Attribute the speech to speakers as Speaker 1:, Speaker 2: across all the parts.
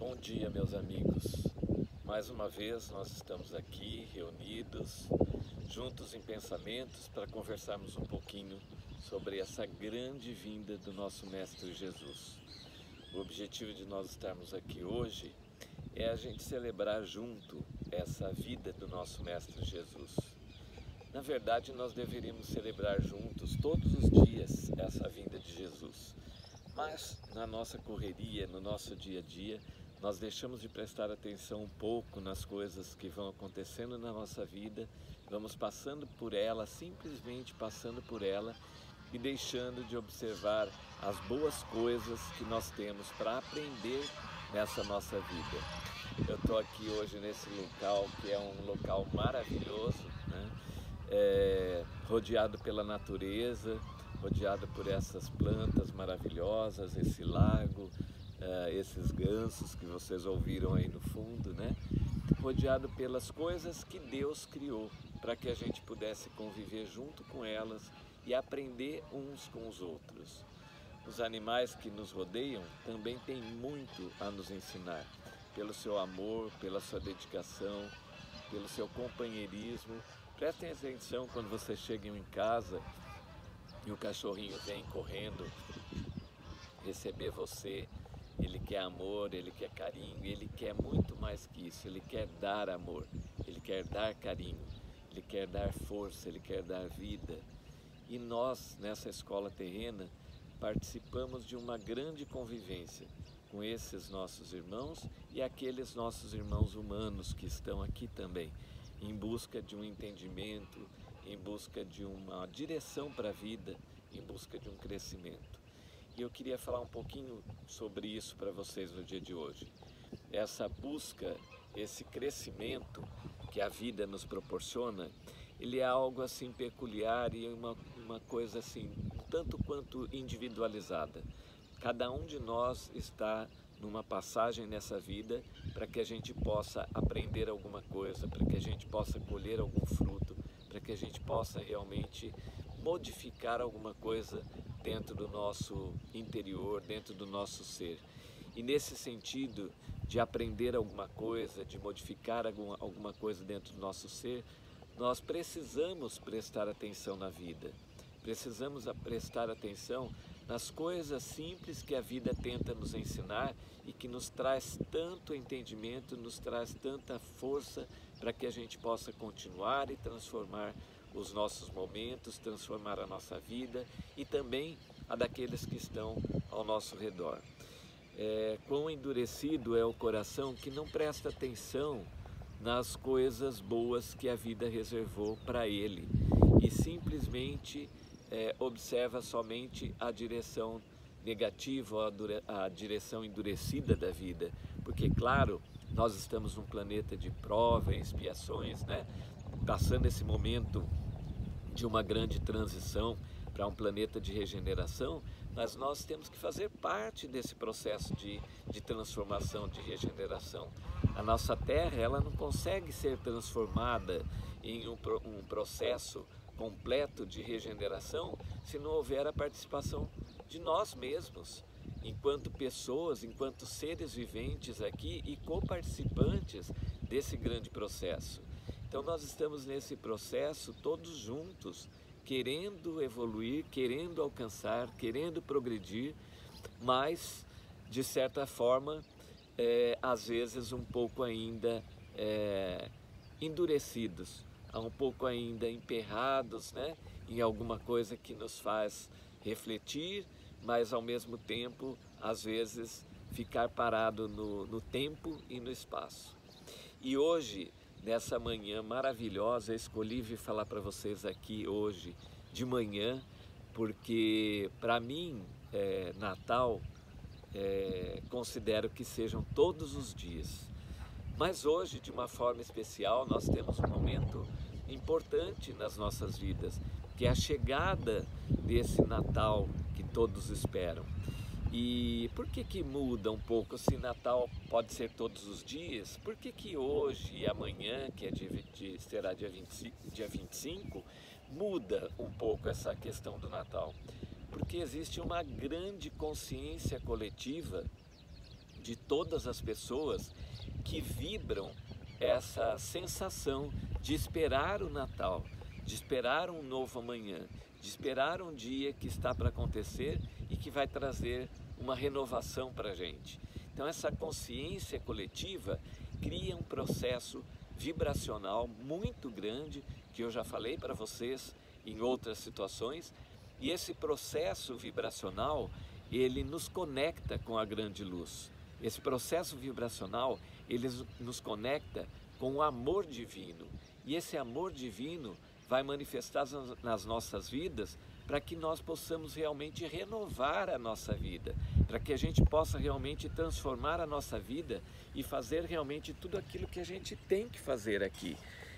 Speaker 1: Bom dia, meus amigos. Mais uma vez nós estamos aqui reunidos, juntos em pensamentos, para conversarmos um pouquinho sobre essa grande vinda do nosso Mestre Jesus. O objetivo de nós estarmos aqui hoje é a gente celebrar junto essa vida do nosso Mestre Jesus. Na verdade, nós deveríamos celebrar juntos todos os dias essa vinda de Jesus. Mas na nossa correria, no nosso dia a dia, nós deixamos de prestar atenção um pouco nas coisas que vão acontecendo na nossa vida, vamos passando por ela, simplesmente passando por ela e deixando de observar as boas coisas que nós temos para aprender nessa nossa vida. Eu estou aqui hoje nesse local que é um local maravilhoso, né? É, rodeado pela natureza, rodeado por essas plantas maravilhosas, esse lago, uh, esses gansos que vocês ouviram aí no fundo, né? Rodeado pelas coisas que Deus criou para que a gente pudesse conviver junto com elas e aprender uns com os outros. Os animais que nos rodeiam também têm muito a nos ensinar, pelo seu amor, pela sua dedicação, pelo seu companheirismo. Prestem atenção quando vocês chegam em casa e o cachorrinho vem correndo receber você, ele quer amor, ele quer carinho, ele quer muito mais que isso, ele quer dar amor, ele quer dar carinho, ele quer dar força, ele quer dar vida. E nós, nessa escola terrena, participamos de uma grande convivência com esses nossos irmãos e aqueles nossos irmãos humanos que estão aqui também, em busca de um entendimento, em busca de uma direção para a vida, em busca de um crescimento. E eu queria falar um pouquinho sobre isso para vocês no dia de hoje. Essa busca, esse crescimento que a vida nos proporciona, ele é algo assim peculiar e uma, uma coisa assim, tanto quanto individualizada. Cada um de nós está numa passagem nessa vida para que a gente possa aprender alguma coisa, para que a gente possa colher algum fruto, para que a gente possa realmente modificar alguma coisa dentro do nosso interior, dentro do nosso ser. E nesse sentido de aprender alguma coisa, de modificar alguma, alguma coisa dentro do nosso ser, nós precisamos prestar atenção na vida. Precisamos prestar atenção nas coisas simples que a vida tenta nos ensinar e que nos traz tanto entendimento, nos traz tanta força para que a gente possa continuar e transformar os nossos momentos, transformar a nossa vida e também a daqueles que estão ao nosso redor. É, quão endurecido é o coração que não presta atenção nas coisas boas que a vida reservou para ele e simplesmente é, observa somente a direção negativa, a, direção endurecida da vida, porque claro, nós estamos num planeta de prova e expiações, né? passando esse momento de uma grande transição para um planeta de regeneração, mas nós temos que fazer parte desse processo de, de transformação, de regeneração. A nossa Terra ela não consegue ser transformada em um, um processo completo de regeneração se não houver a participação de nós mesmos, enquanto pessoas, enquanto seres viventes aqui e coparticipantes desse grande processo. Então nós estamos nesse processo todos juntos, querendo evoluir, querendo alcançar, querendo progredir, mas de certa forma, é, às vezes um pouco ainda é, endurecidos, um pouco ainda emperrados né, em alguma coisa que nos faz refletir, mas ao mesmo tempo, às vezes, ficar parado no, no tempo e no espaço. E hoje nessa manhã maravilhosa. escolhi vir falar para vocês aqui hoje de manhã, porque para mim, é, Natal, é, considero que sejam todos os dias. Mas hoje, de uma forma especial, nós temos um momento importante nas nossas vidas, que é a chegada desse Natal que todos esperam. E por que que muda um pouco se Natal pode ser todos os dias? Por que que hoje e amanhã, que é dia, será dia, 20, dia 25, muda um pouco essa questão do Natal? Porque existe uma grande consciência coletiva de todas as pessoas que vibram essa sensação de esperar o Natal, de esperar um novo amanhã, de esperar um dia que está para acontecer e que vai trazer uma renovação para a gente. Então, essa consciência coletiva cria um processo vibracional muito grande, que eu já falei para vocês em outras situações, e esse processo vibracional, ele nos conecta com a grande luz. Esse processo vibracional, ele nos conecta com o amor divino. E esse amor divino vai manifestar nas nossas vidas para que nós possamos realmente renovar a nossa vida, para que a gente possa realmente transformar a nossa vida e fazer realmente tudo aquilo que a gente tem que fazer aqui.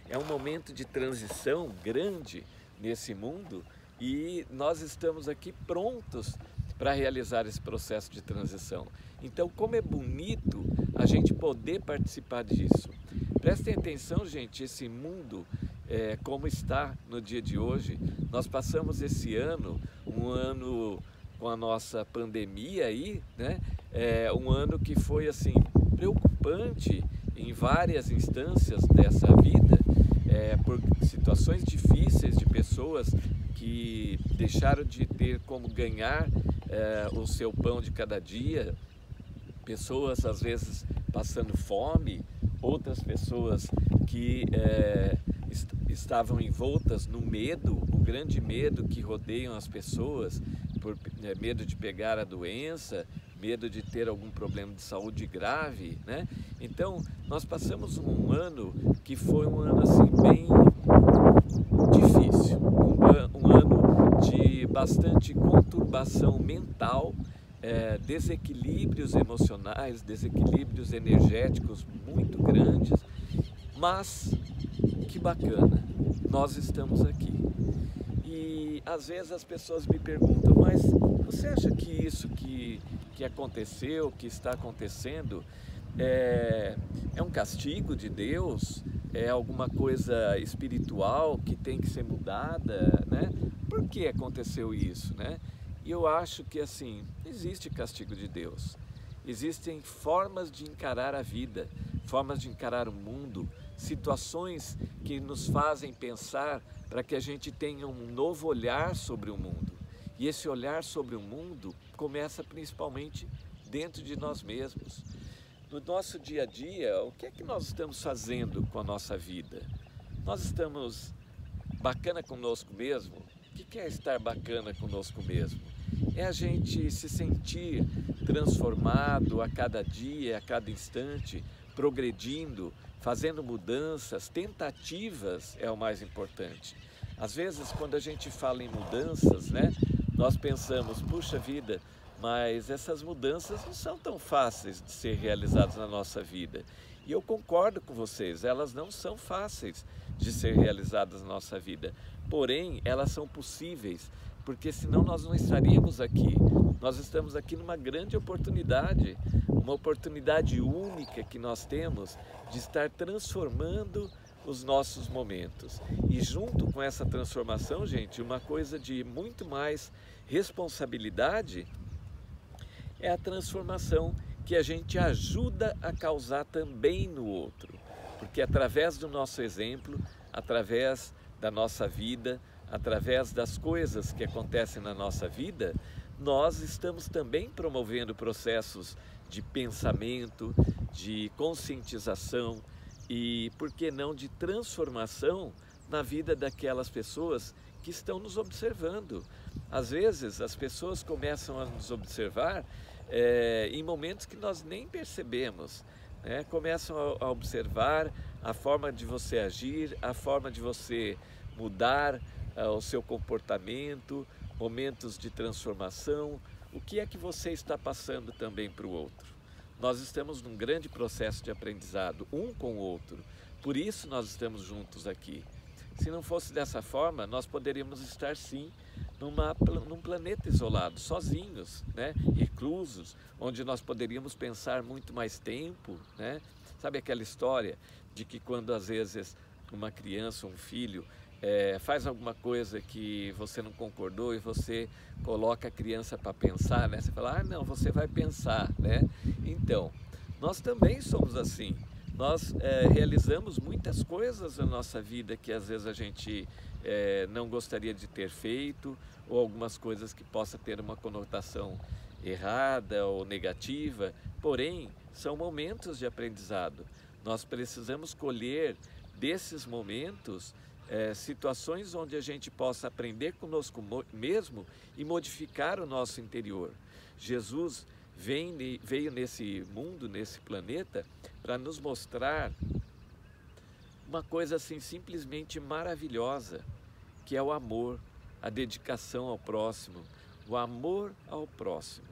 Speaker 1: É um momento de transição grande nesse mundo e nós estamos aqui prontos para realizar esse processo de transição. Então, como é bonito a gente poder participar disso. Prestem atenção, gente, esse mundo é, como está no dia de hoje. Nós passamos esse ano, um ano com a nossa pandemia aí, né? É, um ano que foi assim preocupante em várias instâncias dessa vida, é, por situações difíceis de pessoas que deixaram de ter como ganhar é, o seu pão de cada dia, pessoas às vezes passando fome, outras pessoas que é, estavam envoltas no medo, o grande medo que rodeiam as pessoas, por é, medo de pegar a doença, medo de ter algum problema de saúde grave, né? Então, nós passamos um ano que foi um ano assim bem difícil, um, um ano de bastante conturbação mental, é, desequilíbrios emocionais, desequilíbrios energéticos muito grandes, mas que bacana, nós estamos aqui. E às vezes as pessoas me perguntam, mas você acha que isso que, que aconteceu, que está acontecendo, é, é um castigo de Deus? É alguma coisa espiritual que tem que ser mudada, né? Por que aconteceu isso, né? E eu acho que assim, existe castigo de Deus. Existem formas de encarar a vida, formas de encarar o mundo, situações que nos fazem pensar para que a gente tenha um novo olhar sobre o mundo. E esse olhar sobre o mundo começa principalmente dentro de nós mesmos. No nosso dia a dia, o que é que nós estamos fazendo com a nossa vida? Nós estamos bacana conosco mesmo? O que é estar bacana conosco mesmo? É a gente se sentir transformado a cada dia, a cada instante, progredindo, fazendo mudanças, tentativas é o mais importante. Às vezes, quando a gente fala em mudanças, né, nós pensamos, puxa vida, mas essas mudanças não são tão fáceis de ser realizadas na nossa vida. E eu concordo com vocês, elas não são fáceis de ser realizadas na nossa vida. Porém, elas são possíveis, porque senão nós não estaríamos aqui. Nós estamos aqui numa grande oportunidade, uma oportunidade única que nós temos de estar transformando os nossos momentos. E junto com essa transformação, gente, uma coisa de muito mais responsabilidade é a transformação que a gente ajuda a causar também no outro. Porque através do nosso exemplo, através da nossa vida, através das coisas que acontecem na nossa vida, nós estamos também promovendo processos de pensamento, de conscientização e, por que não, de transformação na vida daquelas pessoas que estão nos observando. Às vezes, as pessoas começam a nos observar é, em momentos que nós nem percebemos. Né? Começam a, a observar a forma de você agir, a forma de você mudar uh, o seu comportamento, momentos de transformação, o que é que você está passando também para o outro. Nós estamos num grande processo de aprendizado, um com o outro, por isso nós estamos juntos aqui. Se não fosse dessa forma, nós poderíamos estar sim numa, num planeta isolado, sozinhos, né? reclusos, onde nós poderíamos pensar muito mais tempo. Né? Sabe aquela história de que quando às vezes uma criança, um filho, é, faz alguma coisa que você não concordou e você coloca a criança para pensar, né? Você fala, ah, não, você vai pensar, né? Então, nós também somos assim. Nós é, realizamos muitas coisas na nossa vida que às vezes a gente é, não gostaria de ter feito, ou algumas coisas que possa ter uma conotação errada ou negativa, porém, são momentos de aprendizado. Nós precisamos colher desses momentos é, situações onde a gente possa aprender conosco mesmo e modificar o nosso interior. Jesus vem, veio nesse mundo, nesse planeta, para nos mostrar uma coisa assim simplesmente maravilhosa, que é o amor, a dedicação ao próximo, o amor ao próximo.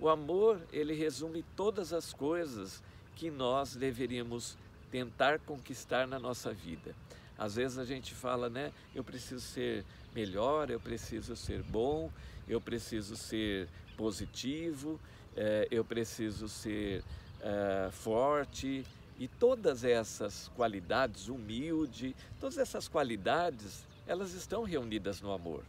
Speaker 1: O amor, ele resume todas as coisas que nós deveríamos tentar conquistar na nossa vida. Às vezes a gente fala, né? Eu preciso ser melhor, eu preciso ser bom, eu preciso ser positivo, é, eu preciso ser é, forte. E todas essas qualidades, humilde, todas essas qualidades, elas estão reunidas no amor.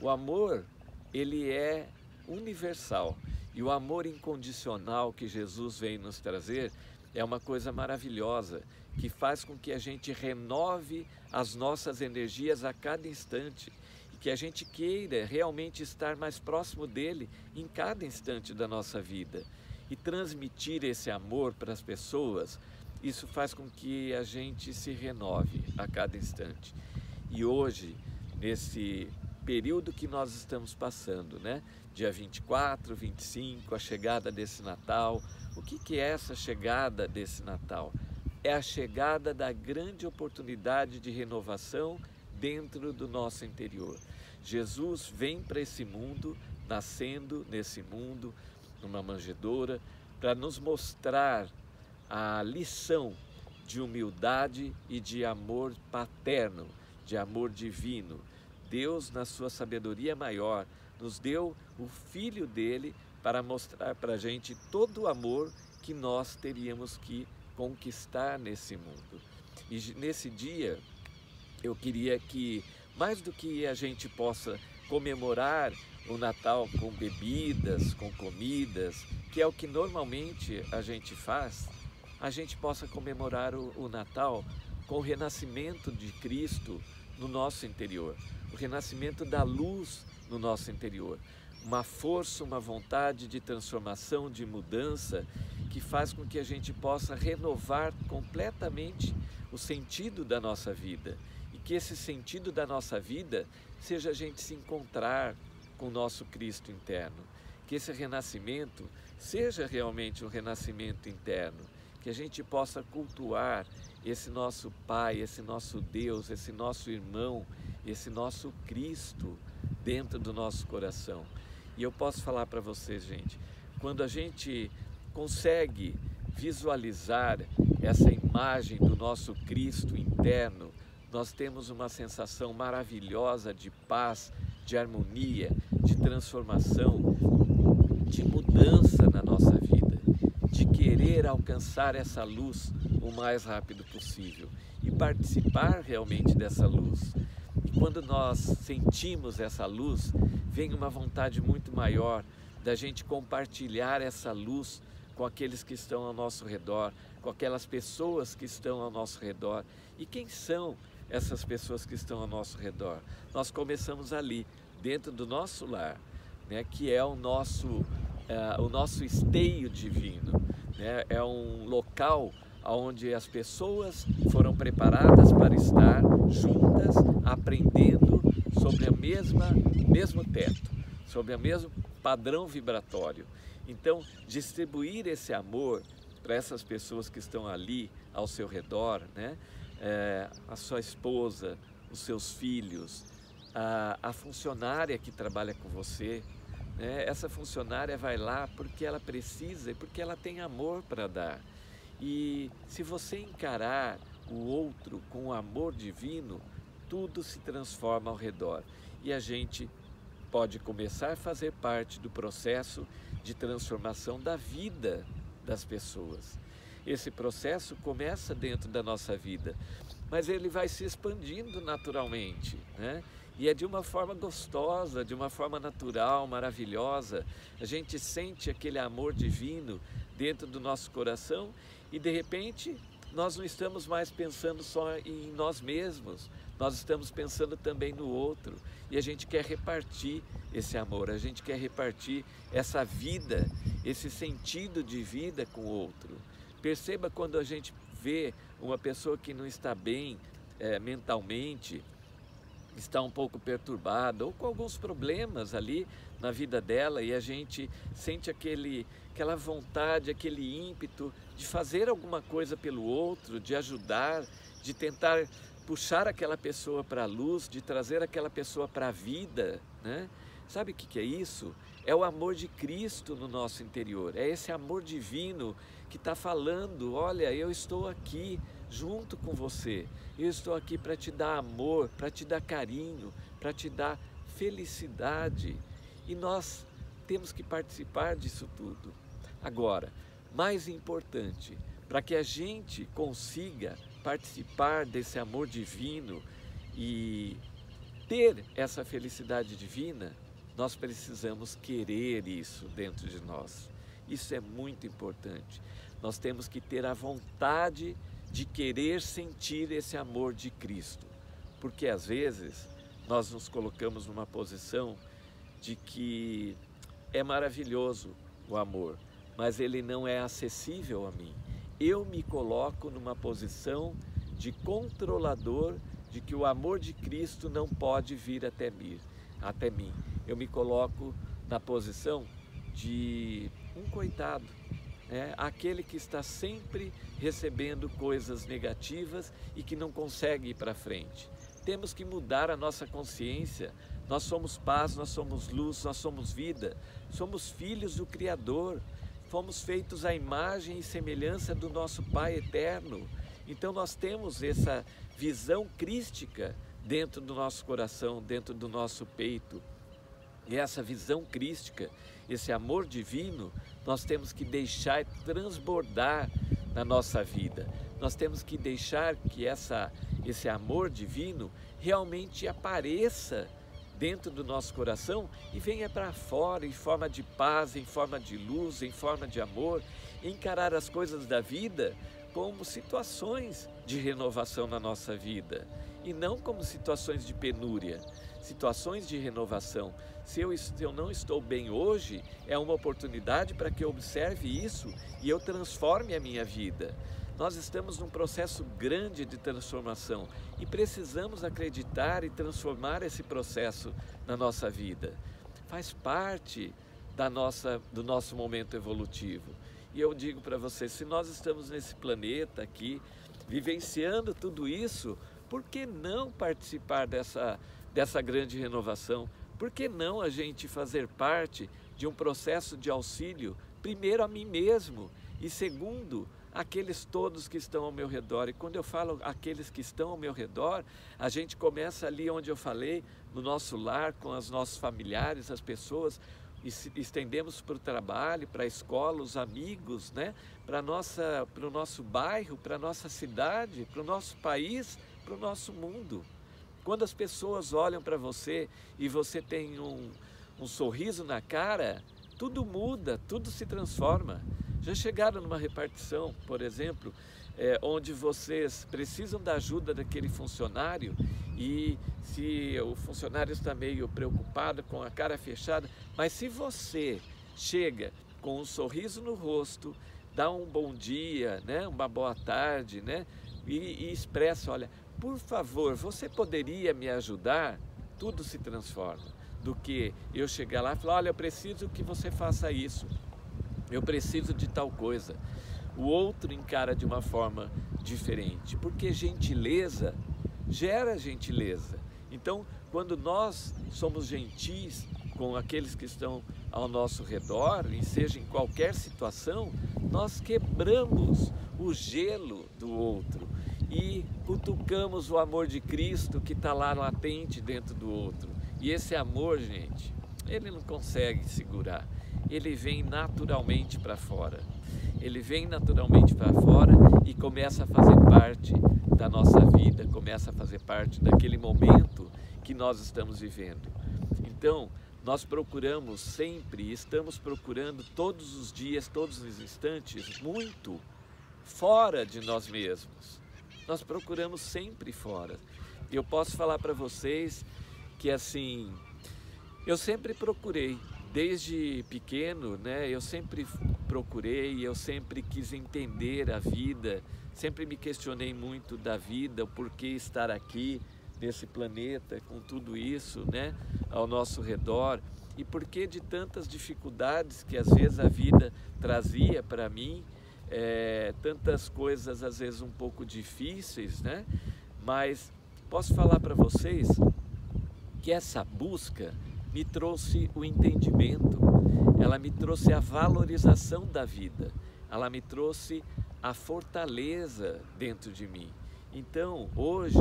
Speaker 1: O amor, ele é universal. E o amor incondicional que Jesus vem nos trazer é uma coisa maravilhosa que faz com que a gente renove as nossas energias a cada instante e que a gente queira realmente estar mais próximo dele em cada instante da nossa vida e transmitir esse amor para as pessoas. Isso faz com que a gente se renove a cada instante. E hoje, nesse período que nós estamos passando, né? Dia 24, 25, a chegada desse Natal. O que, que é essa chegada desse Natal? É a chegada da grande oportunidade de renovação dentro do nosso interior. Jesus vem para esse mundo, nascendo nesse mundo, numa manjedoura, para nos mostrar a lição de humildade e de amor paterno, de amor divino. Deus, na sua sabedoria maior, nos deu o Filho dele para mostrar para a gente todo o amor que nós teríamos que conquistar nesse mundo. E nesse dia, eu queria que, mais do que a gente possa comemorar o Natal com bebidas, com comidas, que é o que normalmente a gente faz, a gente possa comemorar o, o Natal com o renascimento de Cristo no nosso interior, o renascimento da luz no nosso interior, uma força, uma vontade de transformação, de mudança que faz com que a gente possa renovar completamente o sentido da nossa vida. E que esse sentido da nossa vida seja a gente se encontrar com o nosso Cristo interno, que esse renascimento seja realmente um renascimento interno, que a gente possa cultuar esse nosso Pai, esse nosso Deus, esse nosso irmão, esse nosso Cristo dentro do nosso coração. E eu posso falar para vocês, gente, quando a gente consegue visualizar essa imagem do nosso Cristo interno, nós temos uma sensação maravilhosa de paz, de harmonia, de transformação, de mudança na nossa vida, de querer alcançar essa luz o mais rápido possível e participar realmente dessa luz. E quando nós sentimos essa luz, vem uma vontade muito maior da gente compartilhar essa luz com aqueles que estão ao nosso redor, com aquelas pessoas que estão ao nosso redor. E quem são essas pessoas que estão ao nosso redor? Nós começamos ali, dentro do nosso lar, né, que é o nosso, uh, o nosso esteio divino, né, é um local onde as pessoas foram preparadas para estar juntas, aprendendo sobre a mesma mesmo teto, sobre o mesmo padrão vibratório. Então, distribuir esse amor para essas pessoas que estão ali ao seu redor, né? É, a sua esposa, os seus filhos, a, a funcionária que trabalha com você, né? essa funcionária vai lá porque ela precisa e porque ela tem amor para dar. E se você encarar o outro com o amor divino, tudo se transforma ao redor. E a gente pode começar a fazer parte do processo de transformação da vida das pessoas. esse processo começa dentro da nossa vida, mas ele vai se expandindo naturalmente, né? E é de uma forma gostosa, de uma forma natural, maravilhosa. A gente sente aquele amor divino dentro do nosso coração e de repente nós não estamos mais pensando só em nós mesmos, nós estamos pensando também no outro e a gente quer repartir esse amor, a gente quer repartir essa vida, esse sentido de vida com o outro. Perceba quando a gente vê uma pessoa que não está bem é, mentalmente, está um pouco perturbada ou com alguns problemas ali na vida dela e a gente sente aquele, aquela vontade, aquele ímpeto de fazer alguma coisa pelo outro, de ajudar, de tentar puxar aquela pessoa para a luz, de trazer aquela pessoa para a vida, né? Sabe o que é isso? É o amor de Cristo no nosso interior, é esse amor divino que está falando: olha, eu estou aqui junto com você, eu estou aqui para te dar amor, para te dar carinho, para te dar felicidade. E nós temos que participar disso tudo. Agora, mais importante, para que a gente consiga participar desse amor divino e ter essa felicidade divina, nós precisamos querer isso dentro de nós. Isso é muito importante. Nós temos que ter a vontade de querer sentir esse amor de Cristo, porque às vezes nós nos colocamos numa posição de que é maravilhoso o amor, mas ele não é acessível a mim eu me coloco numa posição de controlador de que o amor de Cristo não pode vir até mim, até mim. Eu me coloco na posição de um coitado, né? aquele que está sempre recebendo coisas negativas e que não consegue ir para frente. Temos que mudar a nossa consciência. Nós somos paz, nós somos luz, nós somos vida, somos filhos do Criador fomos feitos à imagem e semelhança do nosso Pai eterno. Então nós temos essa visão crística dentro do nosso coração, dentro do nosso peito. E essa visão crística, esse amor divino, nós temos que deixar transbordar na nossa vida. Nós temos que deixar que essa, esse amor divino realmente apareça dentro do nosso coração e venha para fora em forma de paz, em forma de luz, em forma de amor, encarar as coisas da vida como situações de renovação na nossa vida e não como situações de penúria, situações de renovação. Se eu, se eu não estou bem hoje, é uma oportunidade para que eu observe isso e eu transforme a minha vida. Nós estamos num processo grande de transformação e precisamos acreditar e transformar esse processo na nossa vida. Faz parte da nossa, do nosso momento evolutivo. E eu digo para você, se nós estamos nesse planeta aqui, vivenciando tudo isso, por que não participar dessa, dessa grande renovação? Por que não a gente fazer parte de um processo de auxílio, primeiro a mim mesmo e segundo aqueles todos que estão ao meu redor. E quando eu falo aqueles que estão ao meu redor, a gente começa ali onde eu falei, no nosso lar, com os nossos familiares, as pessoas, e estendemos para o trabalho, para a escola, os amigos, né? para, nossa, para o nosso bairro, para a nossa cidade, para o nosso país, para o nosso mundo. Quando as pessoas olham para você e você tem um, um sorriso na cara, tudo muda, tudo se transforma. Já chegaram numa repartição, por exemplo, é, onde vocês precisam da ajuda daquele funcionário e se o funcionário está meio preocupado, com a cara fechada, mas se você chega com um sorriso no rosto, dá um bom dia, né, uma boa tarde, né, e, e expressa, olha, por favor, você poderia me ajudar? Tudo se transforma. Do que eu chegar lá e falar, olha, eu preciso que você faça isso eu preciso de tal coisa. O outro encara de uma forma diferente, porque gentileza gera gentileza. Então, quando nós somos gentis com aqueles que estão ao nosso redor, e seja em qualquer situação, nós quebramos o gelo do outro e cutucamos o amor de Cristo que está lá latente dentro do outro. E esse amor, gente, ele não consegue segurar ele vem naturalmente para fora. ele vem naturalmente para fora e começa a fazer parte da nossa vida, começa a fazer parte daquele momento que nós estamos vivendo. Então, nós procuramos sempre, estamos procurando todos os dias, todos os instantes, muito fora de nós mesmos. Nós procuramos sempre fora. Eu posso falar para vocês que assim, eu sempre procurei, desde pequeno, né? Eu sempre procurei, eu sempre quis entender a vida, sempre me questionei muito da vida, o porquê estar aqui nesse planeta com tudo isso, né, ao nosso redor e porquê de tantas dificuldades que às vezes a vida trazia para mim, é, tantas coisas às vezes um pouco difíceis, né? Mas posso falar para vocês que essa busca me trouxe o entendimento, ela me trouxe a valorização da vida, ela me trouxe a fortaleza dentro de mim. Então, hoje,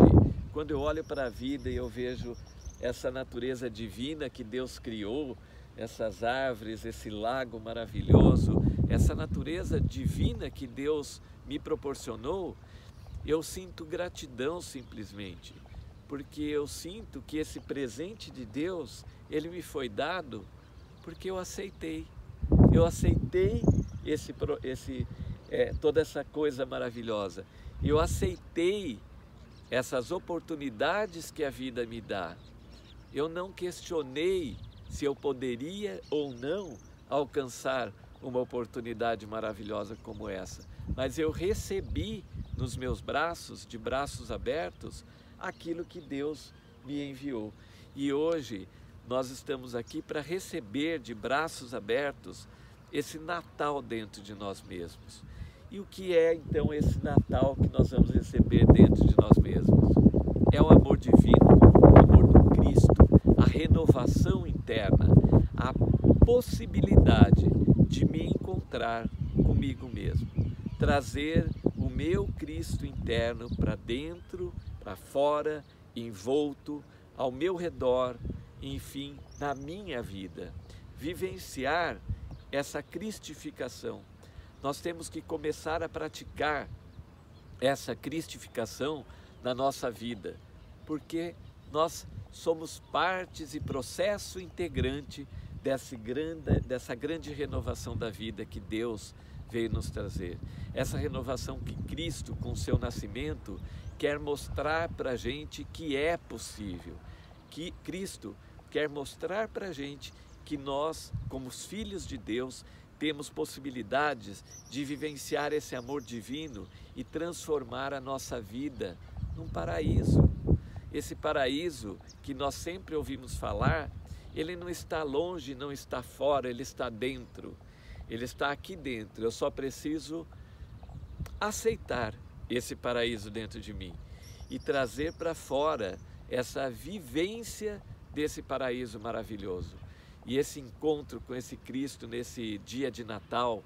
Speaker 1: quando eu olho para a vida e eu vejo essa natureza divina que Deus criou, essas árvores, esse lago maravilhoso, essa natureza divina que Deus me proporcionou, eu sinto gratidão simplesmente porque eu sinto que esse presente de Deus, ele me foi dado porque eu aceitei. Eu aceitei esse, esse, é, toda essa coisa maravilhosa. Eu aceitei essas oportunidades que a vida me dá. Eu não questionei se eu poderia ou não alcançar uma oportunidade maravilhosa como essa, mas eu recebi nos meus braços, de braços abertos, aquilo que Deus me enviou. E hoje nós estamos aqui para receber de braços abertos esse Natal dentro de nós mesmos. E o que é então esse Natal que nós vamos receber dentro de nós mesmos? É o amor divino, o amor do Cristo, a renovação interna, a possibilidade de me encontrar comigo mesmo, trazer o meu Cristo interno para dentro para fora, envolto, ao meu redor, enfim, na minha vida. Vivenciar essa cristificação. Nós temos que começar a praticar essa cristificação na nossa vida, porque nós somos partes e processo integrante dessa grande, dessa grande renovação da vida que Deus veio nos trazer. Essa renovação que Cristo, com seu nascimento, quer mostrar para a gente que é possível, que Cristo quer mostrar para a gente que nós, como os filhos de Deus, temos possibilidades de vivenciar esse amor divino e transformar a nossa vida num paraíso. Esse paraíso que nós sempre ouvimos falar, ele não está longe, não está fora, ele está dentro. Ele está aqui dentro. Eu só preciso aceitar esse paraíso dentro de mim e trazer para fora essa vivência desse paraíso maravilhoso. E esse encontro com esse Cristo nesse dia de Natal,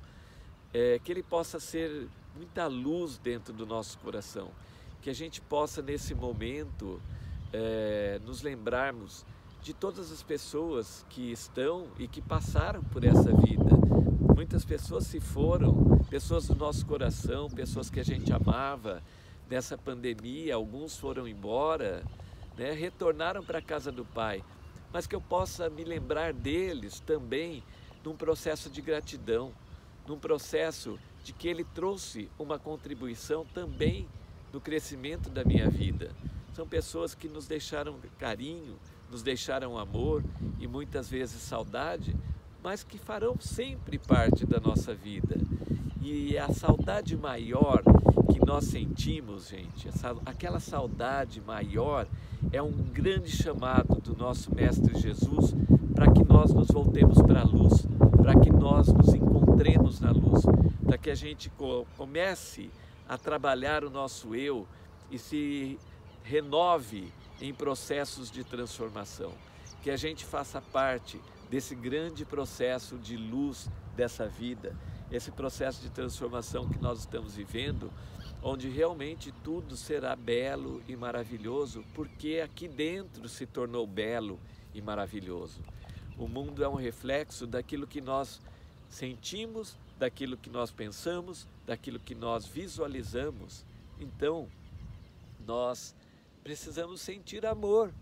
Speaker 1: é, que ele possa ser muita luz dentro do nosso coração, que a gente possa nesse momento é, nos lembrarmos de todas as pessoas que estão e que passaram por essa vida. Muitas pessoas se foram, pessoas do nosso coração, pessoas que a gente amava nessa pandemia, alguns foram embora, né, retornaram para a casa do Pai, mas que eu possa me lembrar deles também num processo de gratidão, num processo de que Ele trouxe uma contribuição também no crescimento da minha vida. São pessoas que nos deixaram carinho, nos deixaram amor e muitas vezes saudade, mas que farão sempre parte da nossa vida. E a saudade maior que nós sentimos, gente, essa, aquela saudade maior é um grande chamado do nosso Mestre Jesus para que nós nos voltemos para a luz, para que nós nos encontremos na luz, para que a gente comece a trabalhar o nosso eu e se renove em processos de transformação, que a gente faça parte desse grande processo de luz dessa vida, esse processo de transformação que nós estamos vivendo, onde realmente tudo será belo e maravilhoso, porque aqui dentro se tornou belo e maravilhoso. O mundo é um reflexo daquilo que nós sentimos daquilo que nós pensamos, daquilo que nós visualizamos. Então, nós precisamos sentir amor,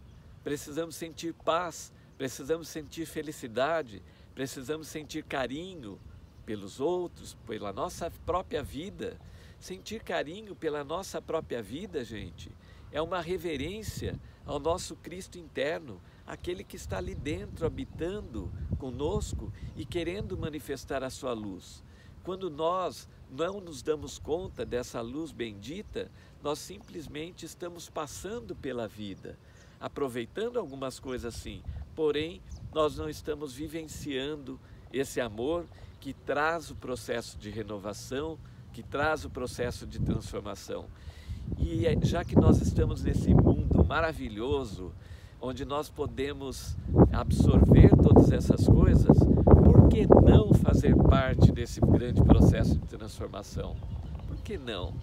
Speaker 1: precisamos sentir paz, precisamos sentir felicidade, precisamos sentir carinho pelos outros, pela nossa própria vida. Sentir carinho pela nossa própria vida, gente, é uma reverência ao nosso Cristo interno, aquele que está ali dentro, habitando conosco e querendo manifestar a sua luz. Quando nós não nos damos conta dessa luz bendita, nós simplesmente estamos passando pela vida, aproveitando algumas coisas sim, porém nós não estamos vivenciando esse amor que traz o processo de renovação, que traz o processo de transformação. E é, já que nós estamos nesse mundo maravilhoso, onde nós podemos absorver todas essas coisas, por que não fazer parte desse grande processo de transformação? Por que não?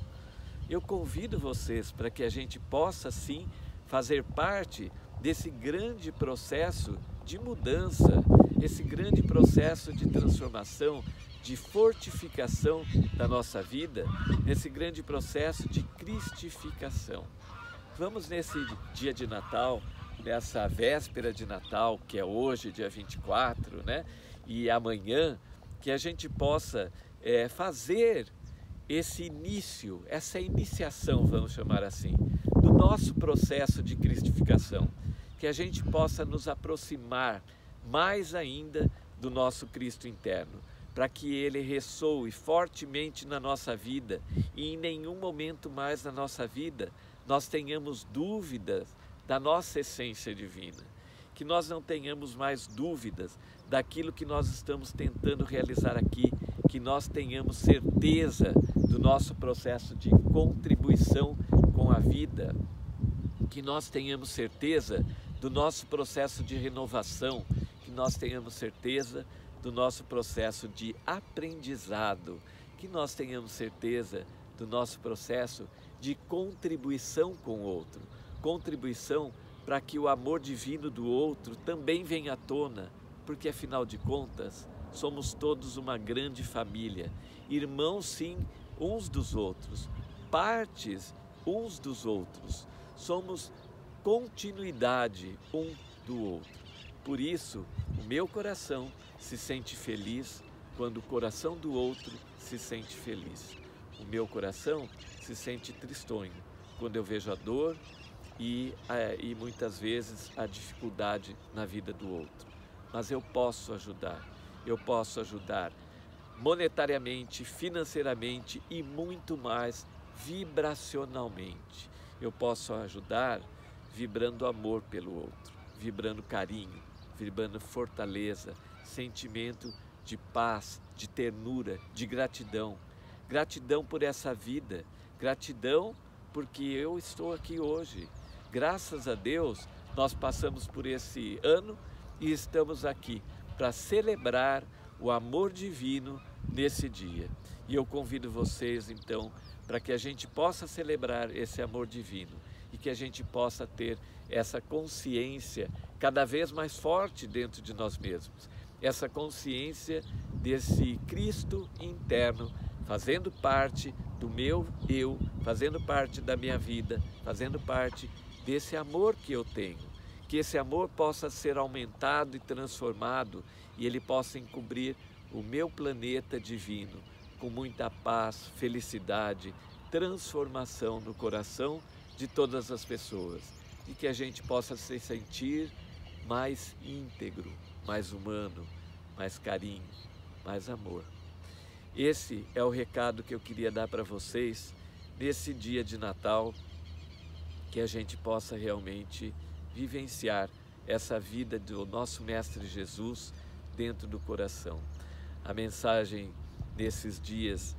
Speaker 1: Eu convido vocês para que a gente possa sim fazer parte desse grande processo de mudança, esse grande processo de transformação, de fortificação da nossa vida, nesse grande processo de cristificação. Vamos nesse dia de Natal, nessa véspera de Natal, que é hoje, dia 24, né? E amanhã, que a gente possa é, fazer esse início, essa iniciação, vamos chamar assim, do nosso processo de cristificação. Que a gente possa nos aproximar mais ainda do nosso Cristo interno para que ele ressoe fortemente na nossa vida e em nenhum momento mais na nossa vida nós tenhamos dúvidas da nossa essência divina, que nós não tenhamos mais dúvidas daquilo que nós estamos tentando realizar aqui, que nós tenhamos certeza do nosso processo de contribuição com a vida, que nós tenhamos certeza do nosso processo de renovação, que nós tenhamos certeza do nosso processo de aprendizado, que nós tenhamos certeza do nosso processo de contribuição com o outro, contribuição para que o amor divino do outro também venha à tona, porque afinal de contas, somos todos uma grande família, irmãos sim uns dos outros, partes uns dos outros, somos continuidade um do outro. Por isso, o meu coração se sente feliz quando o coração do outro se sente feliz. O meu coração se sente tristonho quando eu vejo a dor e, é, e muitas vezes a dificuldade na vida do outro. Mas eu posso ajudar, eu posso ajudar monetariamente, financeiramente e muito mais vibracionalmente. Eu posso ajudar vibrando amor pelo outro, vibrando carinho, vibrando fortaleza, sentimento de paz, de ternura, de gratidão. Gratidão por essa vida, gratidão porque eu estou aqui hoje. Graças a Deus, nós passamos por esse ano e estamos aqui para celebrar o amor divino nesse dia. E eu convido vocês então para que a gente possa celebrar esse amor divino e que a gente possa ter essa consciência cada vez mais forte dentro de nós mesmos, essa consciência desse Cristo interno fazendo parte do meu eu, fazendo parte da minha vida, fazendo parte desse amor que eu tenho. Que esse amor possa ser aumentado e transformado e ele possa encobrir o meu planeta divino com muita paz, felicidade, transformação no coração de todas as pessoas e que a gente possa se sentir mais íntegro, mais humano, mais carinho, mais amor. Esse é o recado que eu queria dar para vocês nesse dia de Natal, que a gente possa realmente vivenciar essa vida do nosso Mestre Jesus dentro do coração. A mensagem nesses dias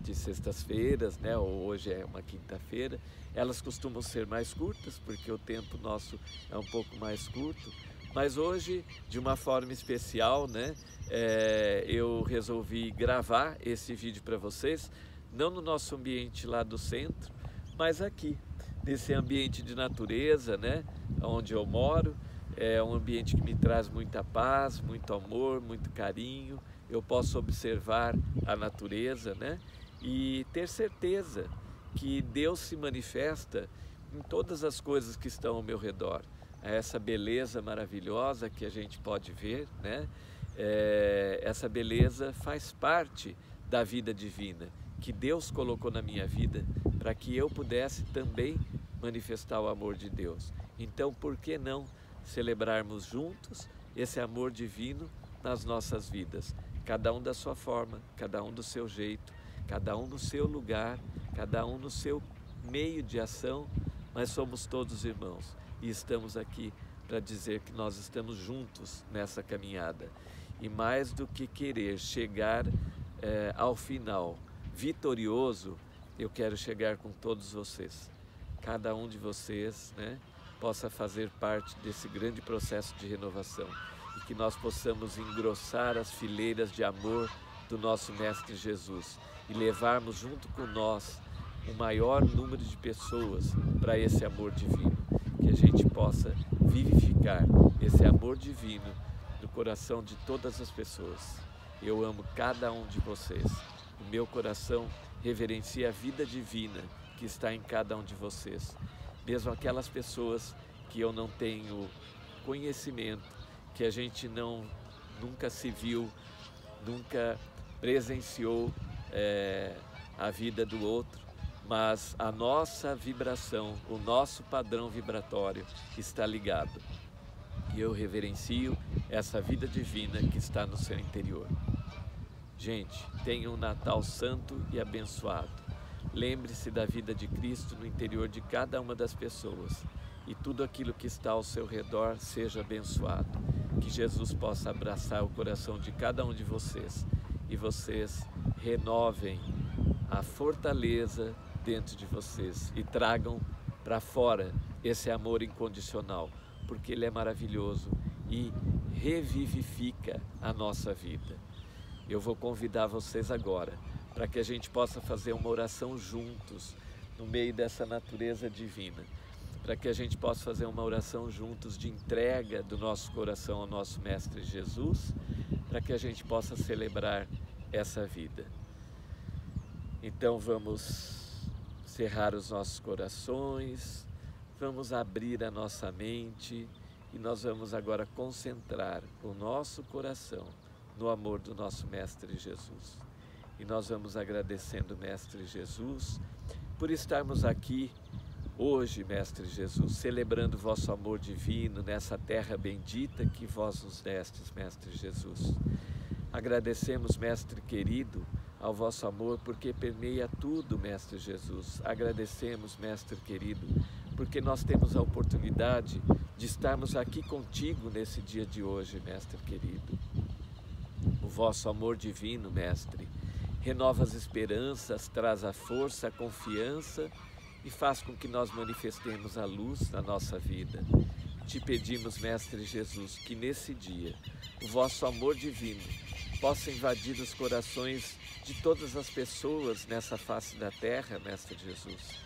Speaker 1: de sextas-feiras, né, ou hoje é uma quinta-feira, elas costumam ser mais curtas, porque o tempo nosso é um pouco mais curto, mas hoje, de uma forma especial, né, é, eu resolvi gravar esse vídeo para vocês, não no nosso ambiente lá do centro, mas aqui, nesse ambiente de natureza, né, onde eu moro. É um ambiente que me traz muita paz, muito amor, muito carinho, eu posso observar a natureza, né? E ter certeza que Deus se manifesta em todas as coisas que estão ao meu redor. Essa beleza maravilhosa que a gente pode ver, né? É, essa beleza faz parte da vida divina que Deus colocou na minha vida para que eu pudesse também manifestar o amor de Deus. Então, por que não celebrarmos juntos esse amor divino nas nossas vidas? Cada um da sua forma, cada um do seu jeito, cada um no seu lugar, cada um no seu meio de ação, mas somos todos irmãos e estamos aqui para dizer que nós estamos juntos nessa caminhada. E mais do que querer chegar é, ao final vitorioso, eu quero chegar com todos vocês. Cada um de vocês né, possa fazer parte desse grande processo de renovação e que nós possamos engrossar as fileiras de amor do nosso Mestre Jesus e levarmos junto com nós o maior número de pessoas para esse amor divino. Que a gente possa vivificar esse amor divino no coração de todas as pessoas. Eu amo cada um de vocês. O meu coração reverencia a vida divina que está em cada um de vocês. Mesmo aquelas pessoas que eu não tenho conhecimento, que a gente não nunca se viu, nunca presenciou é, a vida do outro, mas a nossa vibração, o nosso padrão vibratório está ligado. E eu reverencio essa vida divina que está no seu interior. Gente, tenha um Natal santo e abençoado. Lembre-se da vida de Cristo no interior de cada uma das pessoas e tudo aquilo que está ao seu redor seja abençoado. Que Jesus possa abraçar o coração de cada um de vocês e vocês renovem a fortaleza dentro de vocês e tragam para fora esse amor incondicional, porque ele é maravilhoso e revivifica a nossa vida. Eu vou convidar vocês agora para que a gente possa fazer uma oração juntos no meio dessa natureza divina, para que a gente possa fazer uma oração juntos de entrega do nosso coração ao nosso Mestre Jesus, para que a gente possa celebrar essa vida. Então vamos cerrar os nossos corações, vamos abrir a nossa mente e nós vamos agora concentrar o nosso coração no amor do nosso Mestre Jesus. E nós vamos agradecendo, Mestre Jesus, por estarmos aqui hoje, Mestre Jesus, celebrando o vosso amor divino nessa terra bendita que vós nos destes, Mestre Jesus. Agradecemos, Mestre querido, ao vosso amor, porque permeia tudo, Mestre Jesus. Agradecemos, Mestre querido, porque nós temos a oportunidade de estarmos aqui contigo nesse dia de hoje, Mestre querido. Vosso amor divino, Mestre, renova as esperanças, traz a força, a confiança e faz com que nós manifestemos a luz na nossa vida. Te pedimos, Mestre Jesus, que nesse dia o vosso amor divino possa invadir os corações de todas as pessoas nessa face da terra, Mestre Jesus.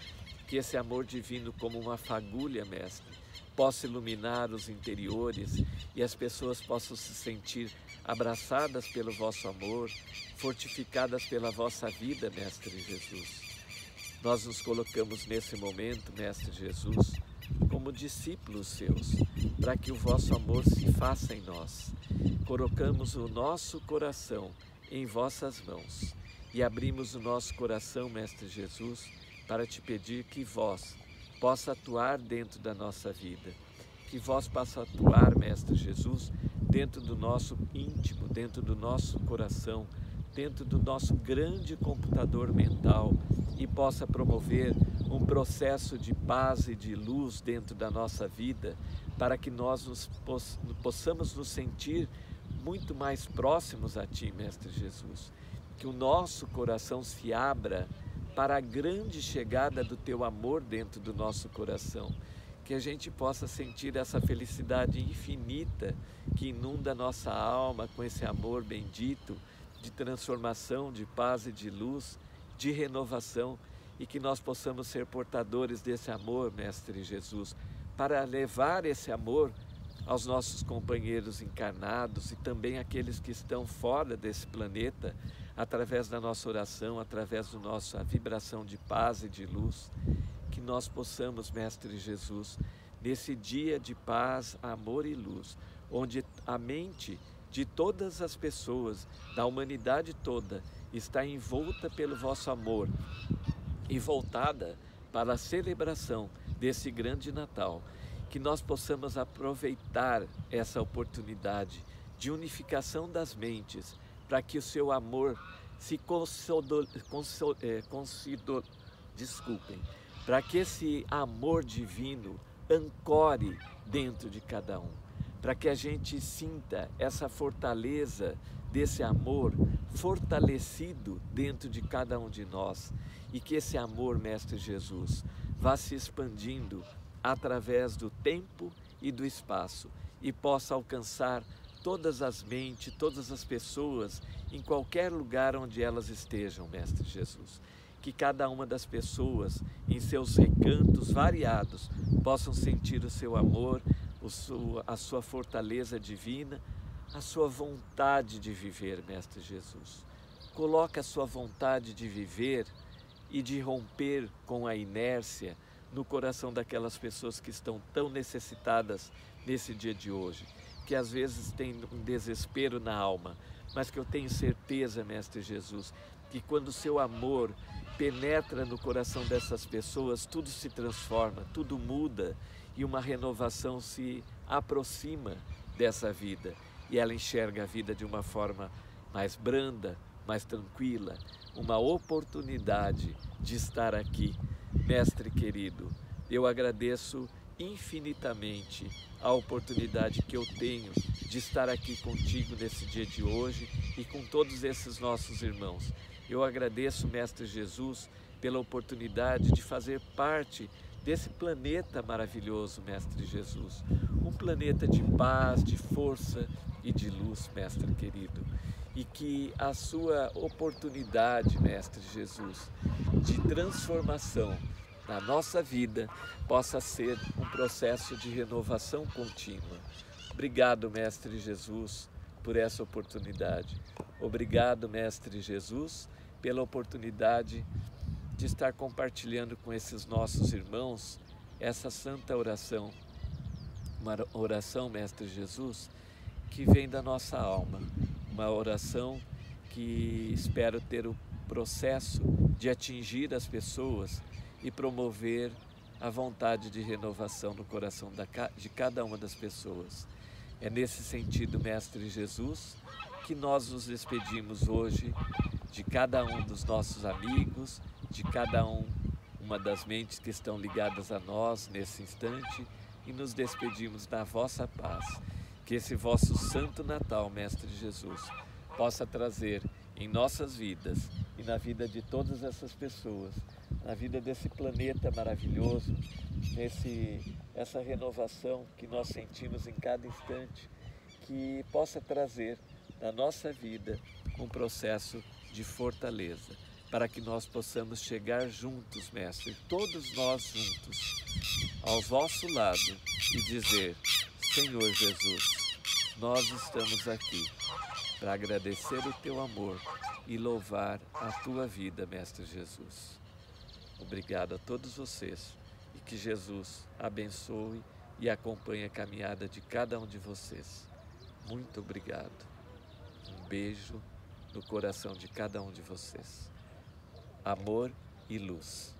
Speaker 1: Que esse amor divino, como uma fagulha, Mestre, possa iluminar os interiores e as pessoas possam se sentir abraçadas pelo vosso amor, fortificadas pela vossa vida, Mestre Jesus. Nós nos colocamos nesse momento, Mestre Jesus, como discípulos seus, para que o vosso amor se faça em nós. Colocamos o nosso coração em vossas mãos e abrimos o nosso coração, Mestre Jesus, para te pedir que vós possa atuar dentro da nossa vida. Que vós possa atuar, Mestre Jesus, dentro do nosso íntimo, dentro do nosso coração, dentro do nosso grande computador mental e possa promover um processo de paz e de luz dentro da nossa vida, para que nós nos possamos nos sentir muito mais próximos a Ti, Mestre Jesus. Que o nosso coração se abra para a grande chegada do teu amor dentro do nosso coração. Que a gente possa sentir essa felicidade infinita que inunda nossa alma com esse amor bendito de transformação, de paz e de luz, de renovação e que nós possamos ser portadores desse amor, Mestre Jesus, para levar esse amor aos nossos companheiros encarnados e também aqueles que estão fora desse planeta, através da nossa oração, através da nossa vibração de paz e de luz, que nós possamos, Mestre Jesus, nesse dia de paz, amor e luz, onde a mente de todas as pessoas, da humanidade toda, está envolta pelo vosso amor e voltada para a celebração desse grande Natal que nós possamos aproveitar essa oportunidade de unificação das mentes, para que o seu amor se consolidou, é, desculpem, para que esse amor divino ancore dentro de cada um, para que a gente sinta essa fortaleza desse amor fortalecido dentro de cada um de nós e que esse amor, Mestre Jesus, vá se expandindo através do tempo e do espaço e possa alcançar todas as mentes, todas as pessoas, em qualquer lugar onde elas estejam, Mestre Jesus. Que cada uma das pessoas, em seus recantos variados, possam sentir o seu amor, a sua fortaleza divina, a sua vontade de viver, Mestre Jesus. Coloque a sua vontade de viver e de romper com a inércia, no coração daquelas pessoas que estão tão necessitadas nesse dia de hoje, que às vezes têm um desespero na alma, mas que eu tenho certeza, Mestre Jesus, que quando o seu amor penetra no coração dessas pessoas, tudo se transforma, tudo muda e uma renovação se aproxima dessa vida. E ela enxerga a vida de uma forma mais branda, mais tranquila, uma oportunidade de estar aqui. Mestre querido, eu agradeço infinitamente a oportunidade que eu tenho de estar aqui contigo nesse dia de hoje e com todos esses nossos irmãos. Eu agradeço, Mestre Jesus, pela oportunidade de fazer parte desse planeta maravilhoso, Mestre Jesus. Um planeta de paz, de força e de luz, Mestre querido. E que a sua oportunidade, Mestre Jesus, de transformação na nossa vida possa ser um processo de renovação contínua. Obrigado, Mestre Jesus, por essa oportunidade. Obrigado, Mestre Jesus, pela oportunidade de estar compartilhando com esses nossos irmãos essa santa oração. Uma oração, Mestre Jesus, que vem da nossa alma. Uma oração que espero ter o processo de atingir as pessoas e promover a vontade de renovação no coração de cada uma das pessoas. É nesse sentido, Mestre Jesus, que nós nos despedimos hoje de cada um dos nossos amigos, de cada um uma das mentes que estão ligadas a nós nesse instante e nos despedimos da vossa paz. Que esse vosso Santo Natal, Mestre Jesus, possa trazer em nossas vidas e na vida de todas essas pessoas, na vida desse planeta maravilhoso, nesse essa renovação que nós sentimos em cada instante, que possa trazer na nossa vida um processo de fortaleza, para que nós possamos chegar juntos, mestre, todos nós juntos, ao vosso lado e dizer: Senhor Jesus, nós estamos aqui para agradecer o teu amor e louvar a tua vida, Mestre Jesus. Obrigado a todos vocês e que Jesus abençoe e acompanhe a caminhada de cada um de vocês. Muito obrigado. Um beijo no coração de cada um de vocês. Amor e luz.